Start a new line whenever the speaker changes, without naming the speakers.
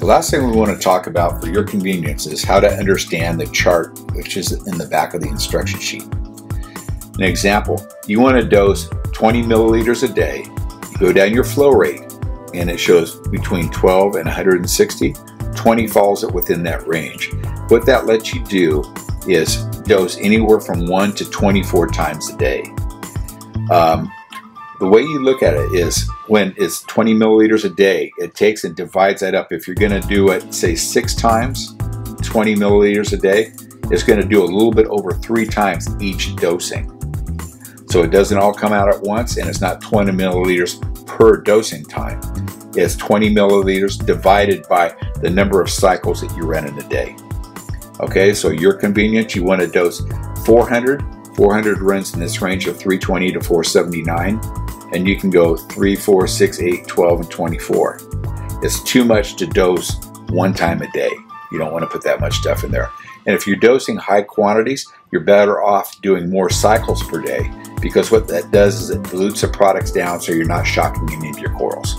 The last thing we want to talk about for your convenience is how to understand the chart which is in the back of the instruction sheet. An example, you want to dose 20 milliliters a day, you go down your flow rate and it shows between 12 and 160, 20 falls it within that range. What that lets you do is dose anywhere from 1 to 24 times a day. Um, the way you look at it is when it's 20 milliliters a day, it takes and divides that up. If you're going to do it, say six times, 20 milliliters a day, it's going to do a little bit over three times each dosing. So it doesn't all come out at once and it's not 20 milliliters per dosing time. It's 20 milliliters divided by the number of cycles that you run in a day. Okay, so your convenience, you want to dose 400. 400 runs in this range of 320 to 479 and you can go 3, 4, 6, 8, 12, and 24. It's too much to dose one time a day. You don't want to put that much stuff in there. And if you're dosing high quantities, you're better off doing more cycles per day because what that does is it dilutes the products down so you're not shocking any of your corals.